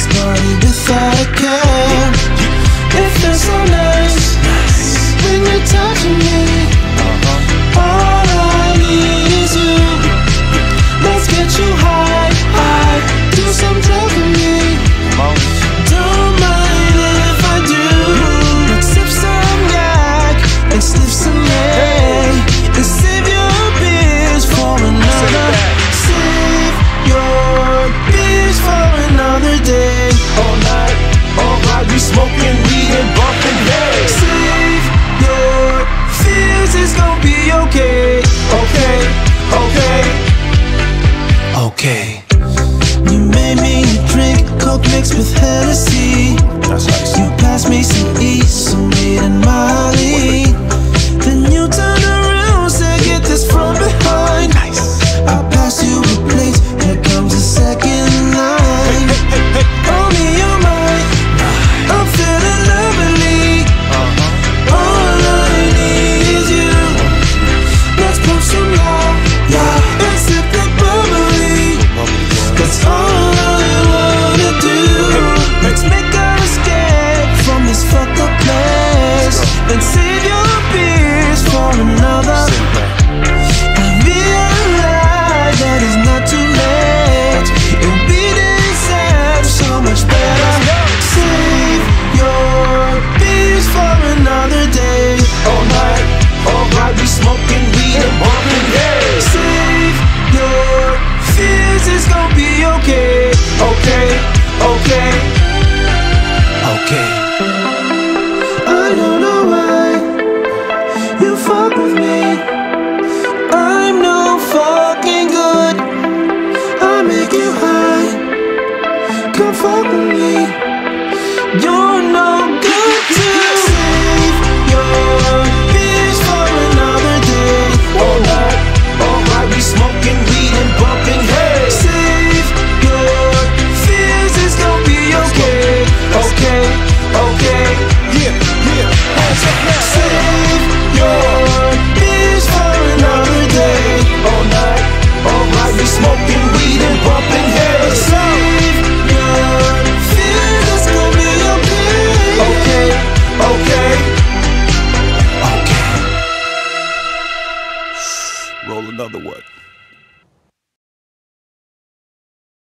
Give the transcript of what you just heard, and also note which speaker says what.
Speaker 1: This party. me
Speaker 2: руку another one.